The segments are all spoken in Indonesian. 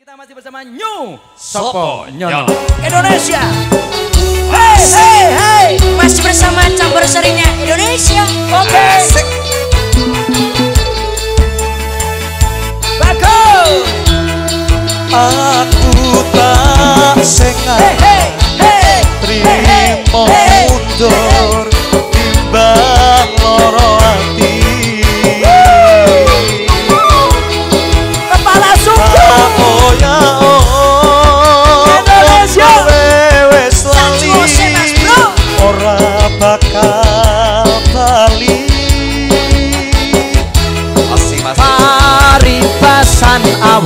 Kita masih bersama New Sopo Nyono Indonesia. Hey hey hey, masih bersama campur serinya Indonesia. Oke. Okay. Bagus. Ah.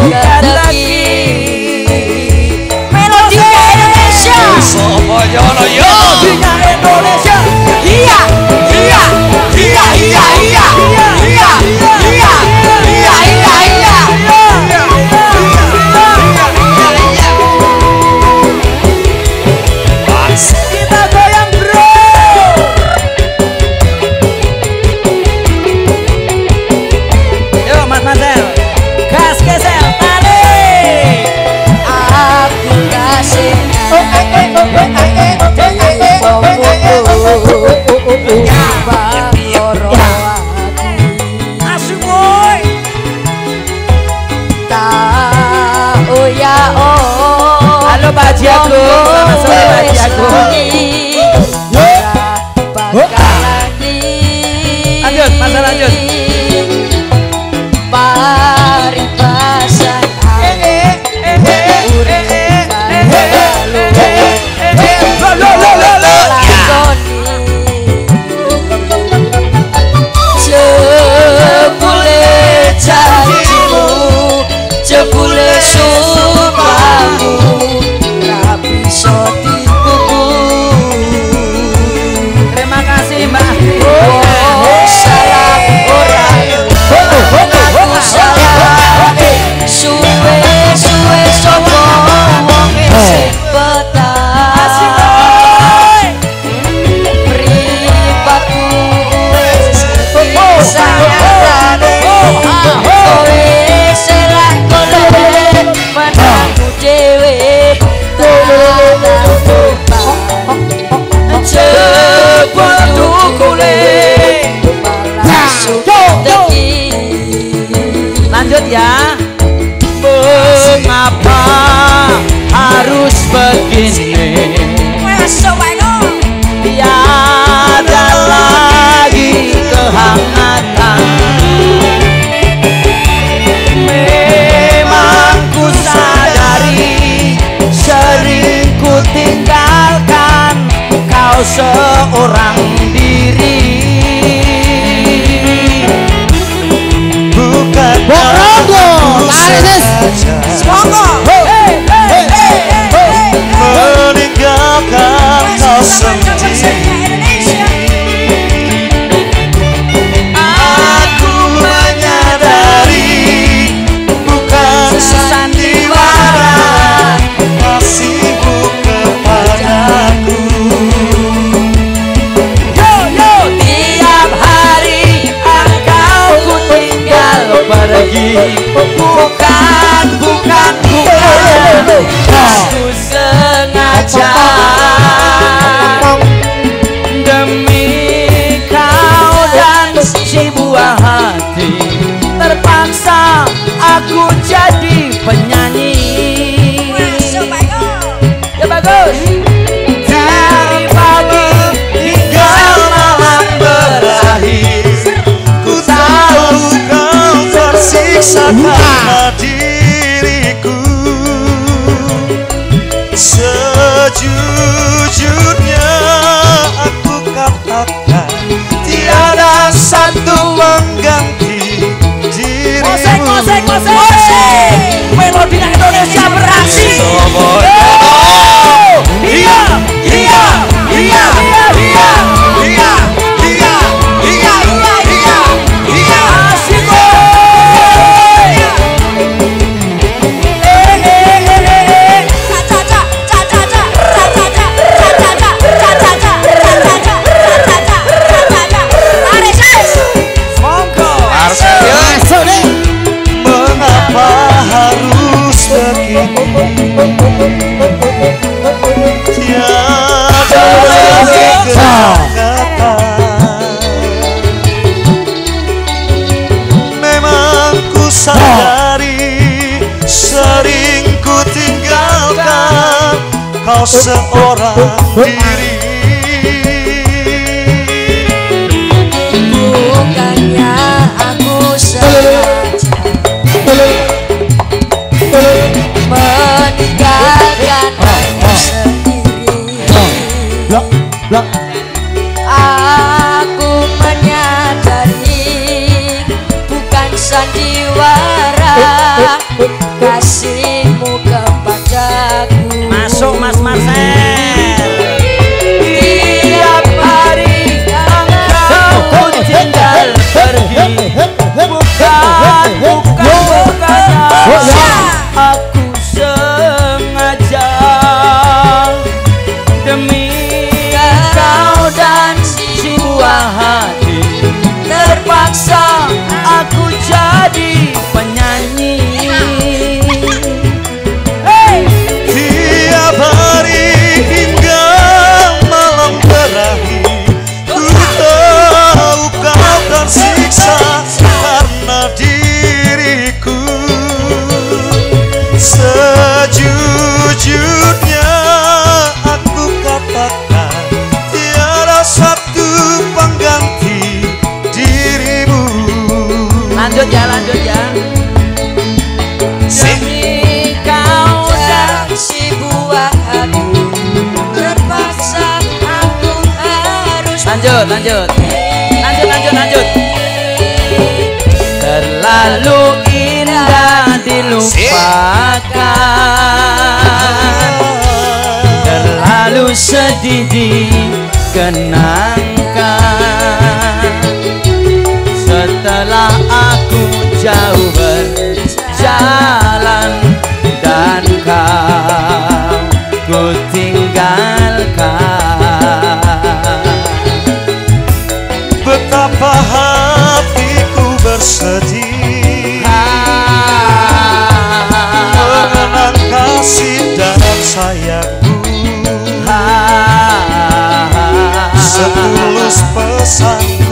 bukan lagi melodi Indonesia Ô, ô, ô, Saka. kau seorang diri. Bukannya aku sengaja Meninggalkan aku sendiri Aku menyadari Bukan sandiwara. Kasihmu aku lanjut lanjut. Lanjut lanjut lanjut. Terlalu indah dilupakan. Terlalu sedih dikenangkan. Setelah sayangku Setulus pesanku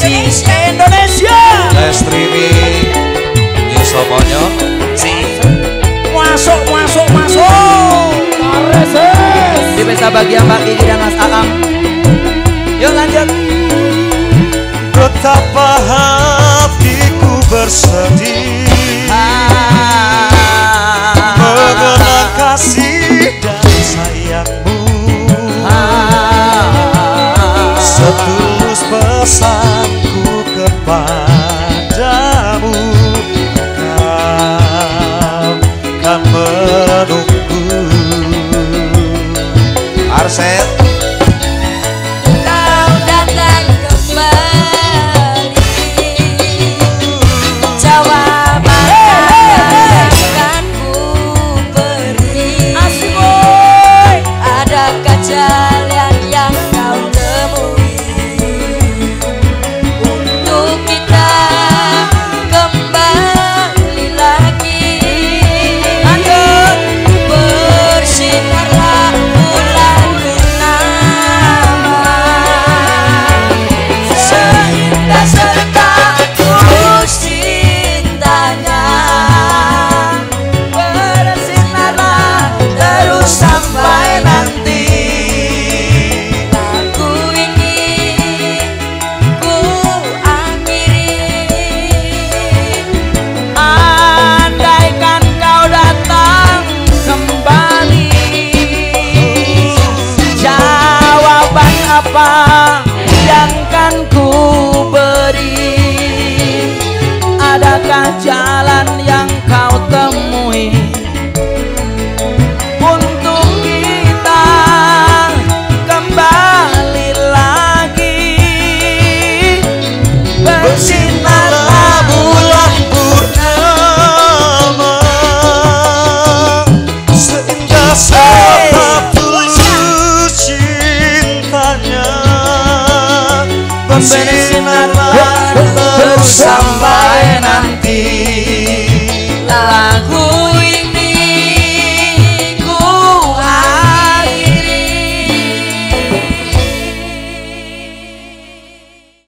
Esi Indonesia. Lestri Yuso Ponyo Si. Masuk masuk masuk. Areses Di pesta bagian Pak Kiki dan Mas Aam Yuk lanjut. Betapa hatiku bersedih. Ah. Mengenang kasih dan sayangmu. Ah. Setulus pesan. levar ku beri. Adakah jalan